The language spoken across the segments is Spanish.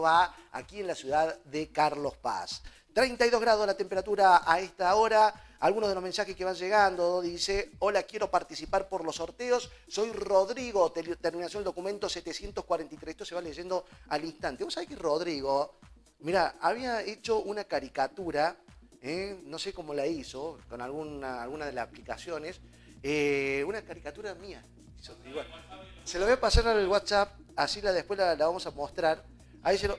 Córdoba, aquí en la ciudad de Carlos Paz. 32 grados la temperatura a esta hora. Algunos de los mensajes que van llegando dice, hola, quiero participar por los sorteos. Soy Rodrigo, terminación del documento 743. Esto se va leyendo al instante. Vos sabés que Rodrigo, mira, había hecho una caricatura, ¿eh? no sé cómo la hizo, con alguna, alguna de las aplicaciones, eh, una caricatura mía. Se lo voy a pasar al WhatsApp, así la después la, vamos a mostrar. Ahí se lo...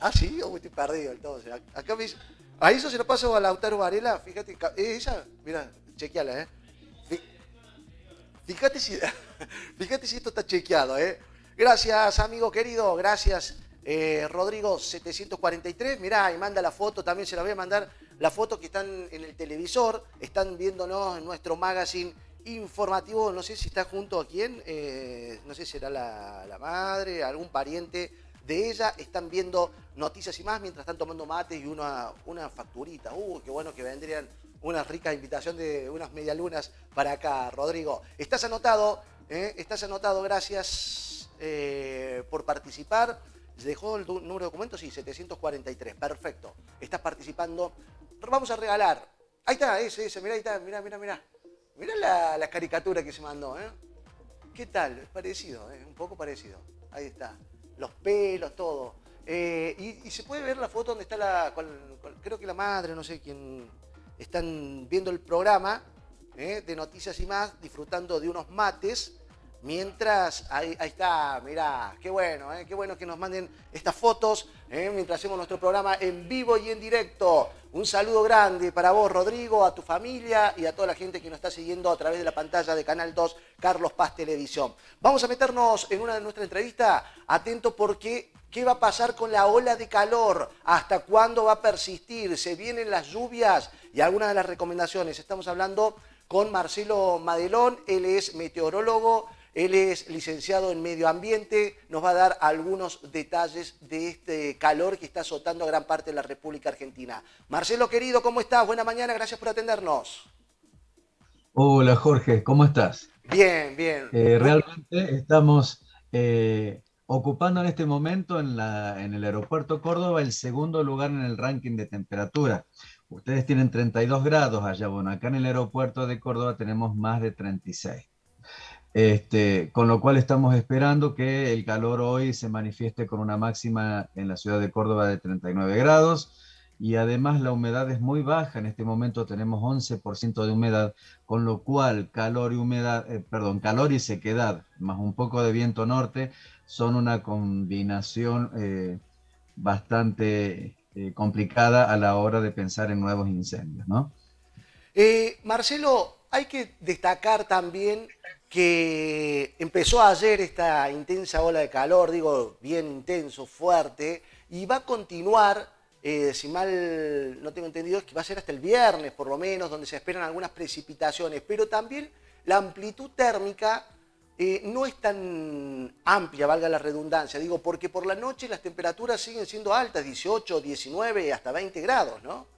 Ah, sí, oh, estoy perdido entonces. Acá me dice... A eso se lo paso a Lautaro Varela, fíjate, ella, mira, chequeala, ¿eh? Fíjate si, fíjate si esto está chequeado, ¿eh? Gracias, amigo querido, gracias, eh, Rodrigo 743. Mirá, y manda la foto, también se la voy a mandar, la foto que están en el televisor, están viéndonos en nuestro magazine informativo, no sé si está junto a quién, eh, no sé si será la, madre, algún pariente de ella, están viendo noticias y más mientras están tomando mates y una, una facturita. Uy, qué bueno que vendrían una rica invitación de unas medialunas para acá, Rodrigo. Estás anotado, ¿eh? estás anotado, gracias eh, por participar. ¿Dejó el número de documentos? Sí, 743, perfecto. Estás participando. Vamos a regalar. Ahí está, ese, ese, mirá, ahí está, mirá, mirá, mirá. Mirá la, caricatura que se mandó, ¿eh? ¿Qué tal? Es parecido, ¿eh? un poco parecido. Ahí está los pelos, todo. Eh, y, se puede ver la foto donde está la, creo que la madre, no sé quién, están viendo el programa eh, de Noticias y más, disfrutando de unos mates, mientras, ahí, está, mirá, qué bueno, eh, qué bueno que nos manden estas fotos mientras hacemos nuestro programa en vivo y en directo. Un saludo grande para vos, Rodrigo, a tu familia y a toda la gente que nos está siguiendo a través de la pantalla de Canal 2, Carlos Paz Televisión. Vamos a meternos en una de nuestras entrevistas, atento porque ¿qué va a pasar con la ola de calor? ¿Hasta cuándo va a persistir? ¿Se vienen las lluvias? Y algunas de las recomendaciones. Estamos hablando con Marcelo Madelón, él es meteorólogo, él es licenciado en medio ambiente, nos va a dar algunos detalles de este calor que está azotando a gran parte de la República Argentina. Marcelo, querido, ¿cómo estás? Buena mañana, gracias por atendernos. Hola Jorge, ¿cómo estás? Bien, bien. Eh, realmente estamos eh, ocupando en este momento en, en el aeropuerto Córdoba el segundo lugar en el ranking de temperatura. Ustedes tienen 32 grados allá, bueno, acá en el aeropuerto de Córdoba tenemos más de 36. Este, con lo cual estamos esperando que el calor hoy se manifieste con una máxima en la ciudad de Córdoba de 39 grados y además la humedad es muy baja, en este momento tenemos 11% de humedad, con lo cual calor y humedad, eh, perdón, calor y sequedad, más un poco de viento norte, son una combinación eh, bastante eh, complicada a la hora de pensar en nuevos incendios, ¿no? Marcelo, hay que destacar también que empezó ayer esta intensa ola de calor, digo, bien intenso, fuerte, y va a continuar, eh, si mal no tengo entendido, es que va a ser hasta el viernes por lo menos, donde se esperan algunas precipitaciones, pero también la amplitud térmica eh, no es tan amplia, valga la redundancia, digo, porque por la noche las temperaturas siguen siendo altas, 18, 19, hasta 20 grados, ¿no?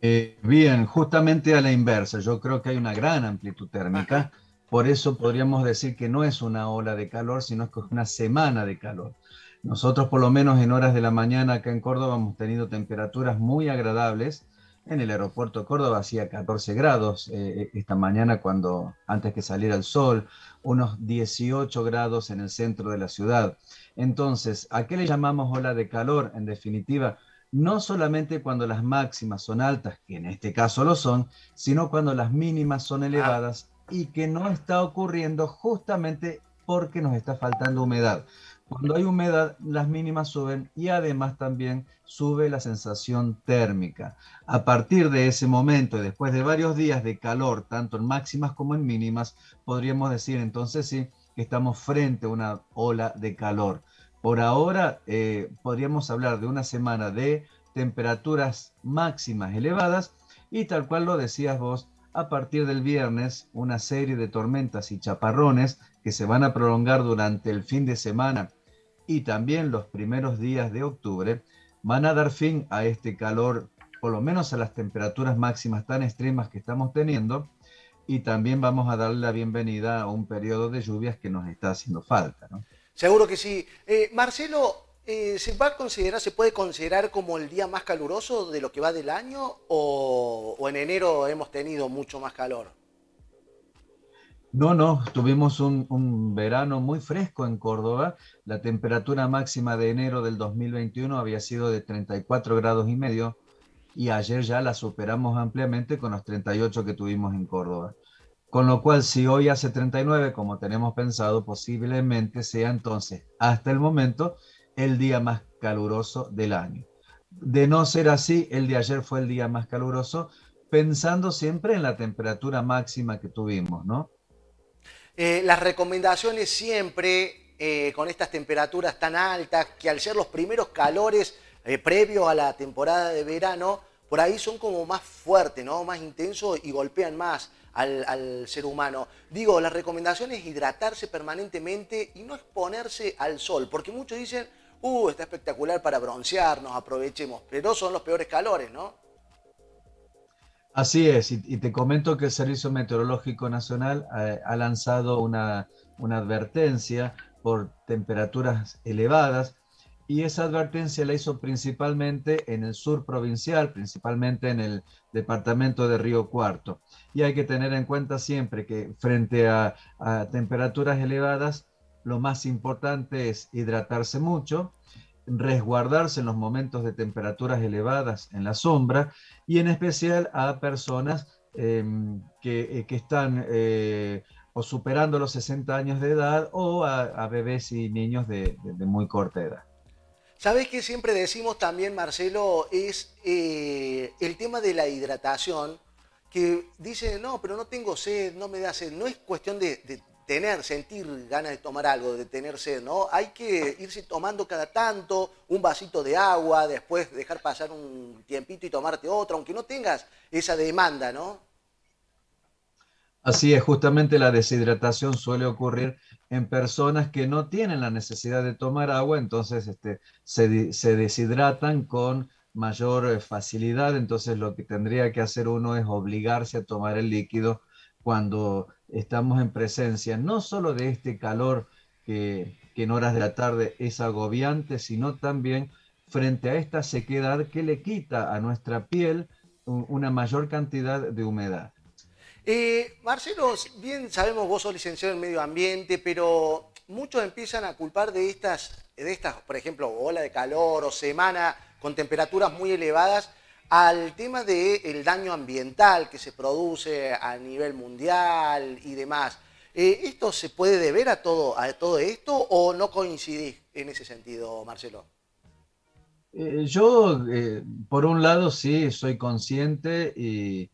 Eh, bien, justamente a la inversa, yo creo que hay una gran amplitud térmica, por eso podríamos decir que no es una ola de calor, sino que es una semana de calor. Nosotros por lo menos en horas de la mañana acá en Córdoba hemos tenido temperaturas muy agradables. En el aeropuerto de Córdoba hacía 14 grados eh, esta mañana cuando antes que saliera el sol, unos 18 grados en el centro de la ciudad. Entonces, ¿a qué le llamamos ola de calor? En definitiva, no solamente cuando las máximas son altas, que en este caso lo son, sino cuando las mínimas son elevadas y que no está ocurriendo justamente porque nos está faltando humedad. Cuando hay humedad, las mínimas suben y además también sube la sensación térmica. A partir de ese momento, después de varios días de calor, tanto en máximas como en mínimas, podríamos decir entonces sí que estamos frente a una ola de calor. Por ahora eh, podríamos hablar de una semana de temperaturas máximas elevadas y tal cual lo decías vos, a partir del viernes una serie de tormentas y chaparrones que se van a prolongar durante el fin de semana y también los primeros días de octubre van a dar fin a este calor, por lo menos a las temperaturas máximas tan extremas que estamos teniendo y también vamos a darle la bienvenida a un periodo de lluvias que nos está haciendo falta. ¿no? Seguro que sí. Eh, Marcelo, eh, ¿se va a considerar, se puede considerar como el día más caluroso de lo que va del año o, en enero hemos tenido mucho más calor? No, no, tuvimos un, un, verano muy fresco en Córdoba. La temperatura máxima de enero del 2021 había sido de 34 grados y medio y ayer ya la superamos ampliamente con los 38 que tuvimos en Córdoba. Con lo cual, si hoy hace 39, como tenemos pensado, posiblemente sea entonces, hasta el momento, el día más caluroso del año. De no ser así, el de ayer fue el día más caluroso, pensando siempre en la temperatura máxima que tuvimos, ¿no? Eh, las recomendaciones siempre eh, con estas temperaturas tan altas, que al ser los primeros calores eh, previo a la temporada de verano, por ahí son como más fuertes, ¿no? Más intensos y golpean más al, ser humano. Digo, la recomendación es hidratarse permanentemente y no exponerse al sol, porque muchos dicen, uh, está espectacular para broncearnos, aprovechemos, pero son los peores calores, ¿no? Así es, y, te comento que el Servicio Meteorológico Nacional eh, ha lanzado una, una advertencia por temperaturas elevadas y esa advertencia la hizo principalmente en el sur provincial, principalmente en el departamento de Río Cuarto. Y hay que tener en cuenta siempre que frente a, temperaturas elevadas, lo más importante es hidratarse mucho, resguardarse en los momentos de temperaturas elevadas en la sombra y en especial a personas em, que, eh, que, están eh, o superando los 60 años de edad o a, bebés y niños de, muy corta edad. ¿Sabes qué siempre decimos también, Marcelo? Es eh, el tema de la hidratación, que dice, no, pero no tengo sed, no me da sed. No es cuestión de, tener, sentir ganas de tomar algo, de tener sed, ¿no? Hay que irse tomando cada tanto un vasito de agua, después dejar pasar un tiempito y tomarte otro, aunque no tengas esa demanda, ¿no? Así es, justamente la deshidratación suele ocurrir en personas que no tienen la necesidad de tomar agua, entonces este, se, se deshidratan con mayor eh, facilidad, entonces lo que tendría que hacer uno es obligarse a tomar el líquido cuando estamos en presencia no solo de este calor que, en horas de la tarde es agobiante, sino también frente a esta sequedad que le quita a nuestra piel una mayor cantidad de humedad. Eh, Marcelo, bien sabemos vos sos licenciado en medio ambiente, pero muchos empiezan a culpar de estas, de estas, por ejemplo, ola de calor o semana con temperaturas muy elevadas al tema del daño ambiental que se produce a nivel mundial y demás. Eh, ¿Esto se puede deber a todo, a todo esto o no coincidís en ese sentido, Marcelo? Eh, yo, por un lado, sí, soy consciente y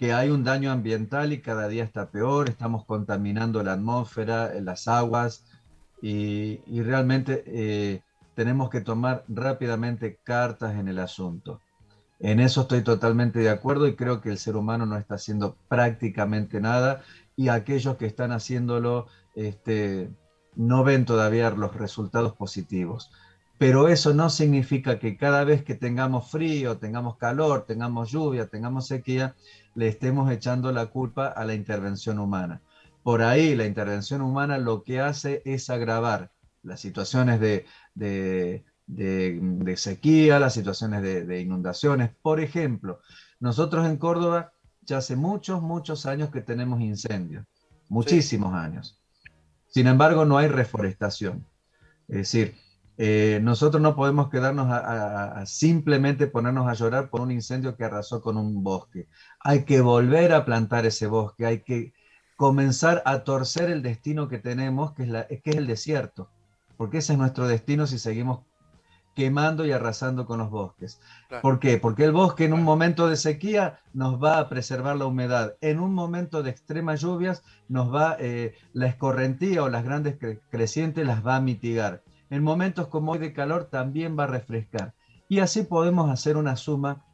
que hay un daño ambiental y cada día está peor, estamos contaminando la atmósfera, las aguas y, realmente tenemos que tomar rápidamente cartas en el asunto. En eso estoy totalmente de acuerdo y creo que el ser humano no está haciendo prácticamente nada y aquellos que están haciéndolo este, no ven todavía los resultados positivos. Pero eso no significa que cada vez que tengamos frío, tengamos calor, tengamos lluvia, tengamos sequía, le estemos echando la culpa a la intervención humana. Por ahí la intervención humana lo que hace es agravar las situaciones de, de, sequía, las situaciones de, inundaciones. Por ejemplo, nosotros en Córdoba ya hace muchos, muchos años que tenemos incendios, muchísimos años. Sin embargo, no hay reforestación. Es decir, eh, nosotros no podemos quedarnos a, simplemente ponernos a llorar por un incendio que arrasó con un bosque. Hay que volver a plantar ese bosque, hay que comenzar a torcer el destino que tenemos, que es, la, que es el desierto, porque ese es nuestro destino si seguimos quemando y arrasando con los bosques. ¿Por qué? Porque el bosque en un momento de sequía nos va a preservar la humedad, en un momento de extremas lluvias nos va, eh, la escorrentía o las grandes crecientes las va a mitigar. En momentos como hoy de calor también va a refrescar. Y así podemos hacer una suma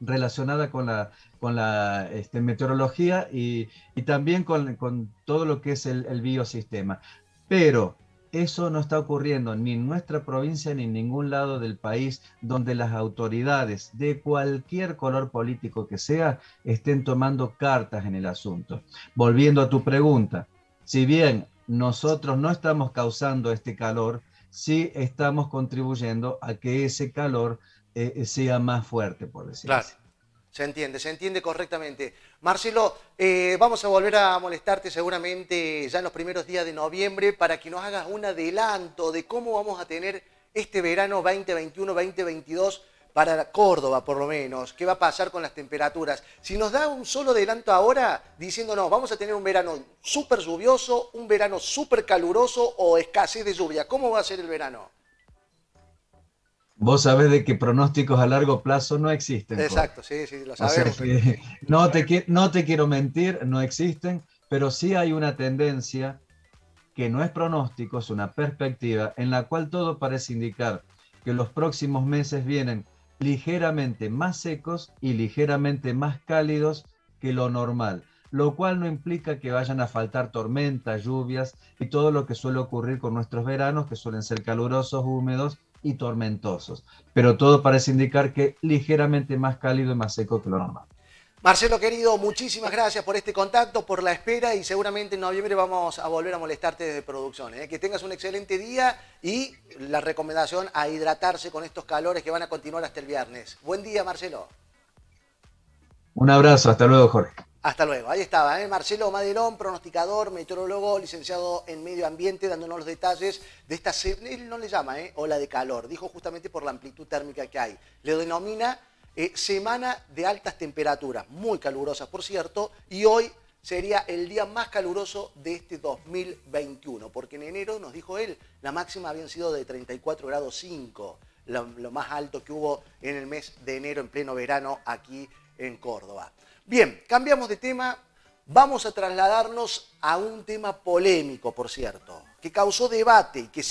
relacionada con la, con la este, meteorología y, también con, todo lo que es el, el biosistema. Pero eso no está ocurriendo ni en nuestra provincia ni en ningún lado del país donde las autoridades de cualquier color político que sea estén tomando cartas en el asunto. Volviendo a tu pregunta, si bien nosotros no estamos causando este calor, sí estamos contribuyendo a que ese calor eh, sea más fuerte, por decirlo claro. Se entiende, se entiende correctamente. Marcelo, eh, vamos a volver a molestarte seguramente ya en los primeros días de noviembre para que nos hagas un adelanto de cómo vamos a tener este verano 2021-2022 para Córdoba por lo menos, qué va a pasar con las temperaturas. Si nos da un solo adelanto ahora diciéndonos vamos a tener un verano súper lluvioso, un verano súper caluroso o escasez de lluvia, ¿cómo va a ser el verano? Vos sabés de que pronósticos a largo plazo no existen. Exacto, sí, sí, lo sabemos. no, te, no te quiero mentir, no existen, pero sí hay una tendencia que no es pronóstico, es una perspectiva en la cual todo parece indicar que los próximos meses vienen ligeramente más secos y ligeramente más cálidos que lo normal, lo cual no implica que vayan a faltar tormentas, lluvias y todo lo que suele ocurrir con nuestros veranos, que suelen ser calurosos, húmedos y tormentosos. Pero todo parece indicar que ligeramente más cálido y más seco que lo normal. Marcelo querido, muchísimas gracias por este contacto, por la espera y seguramente en noviembre vamos a volver a molestarte desde producción. ¿eh? Que tengas un excelente día y la recomendación a hidratarse con estos calores que van a continuar hasta el viernes. Buen día, Marcelo. Un abrazo, hasta luego, Jorge. Hasta luego. Ahí estaba, ¿eh? Marcelo Madelón, pronosticador, meteorólogo, licenciado en medio ambiente, dándonos los detalles de esta, él no le llama ¿eh? ola de calor, dijo justamente por la amplitud térmica que hay. Le denomina eh, semana de altas temperaturas, muy calurosas por cierto, y hoy sería el día más caluroso de este 2021, porque en enero, nos dijo él, la máxima habían sido de 34 grados 5, lo, lo más alto que hubo en el mes de enero en pleno verano aquí en Córdoba. Bien, cambiamos de tema, vamos a trasladarnos a un tema polémico, por cierto, que causó debate y que